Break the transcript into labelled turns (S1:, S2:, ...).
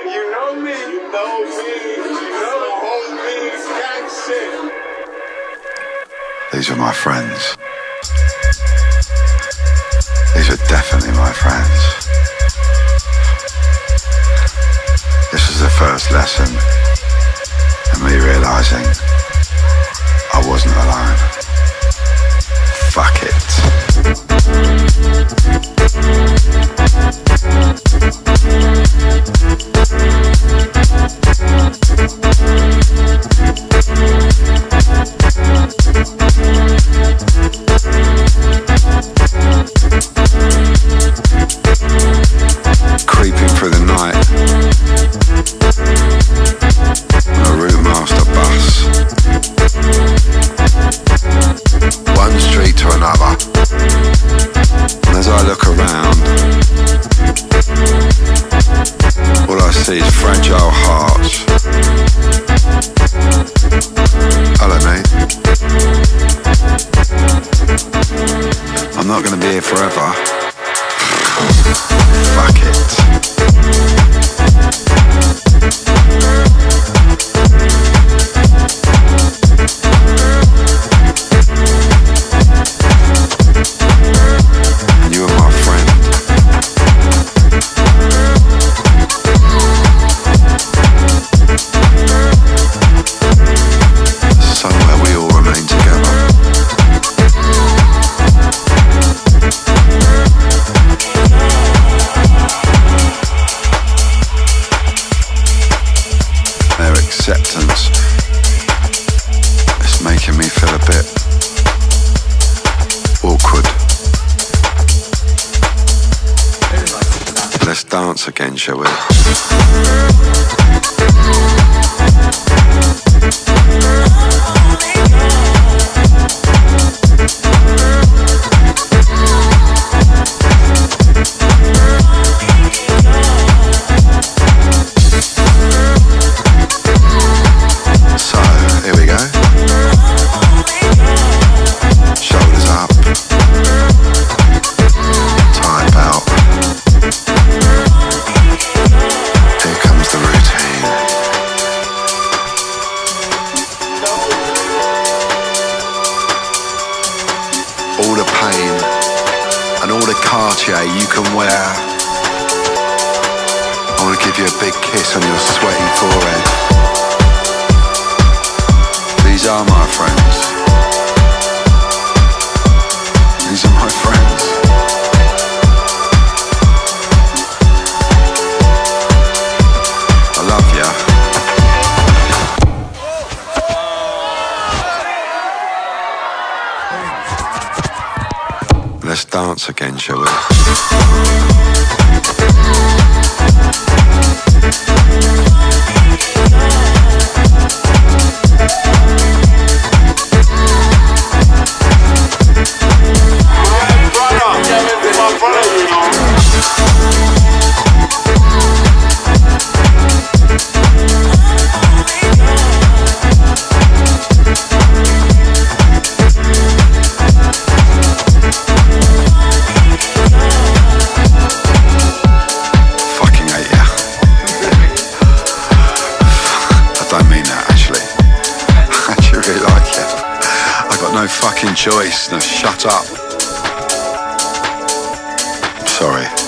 S1: You know me. You know me. You know me.
S2: These are my friends. These are definitely my friends. This is the first lesson in me realizing I wasn't alone. Fuck it. Bus. One street to another. As I look around, all I see is fragile hearts. Hello, mate. I'm not going to be here forever. Acceptance is making me feel a bit awkward. Let's dance again, shall we? And all the Cartier you can wear. I want to give you a big kiss on your sweaty forehead. Let's dance again, shall we? choice. Now shut up. I'm sorry.